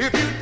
If you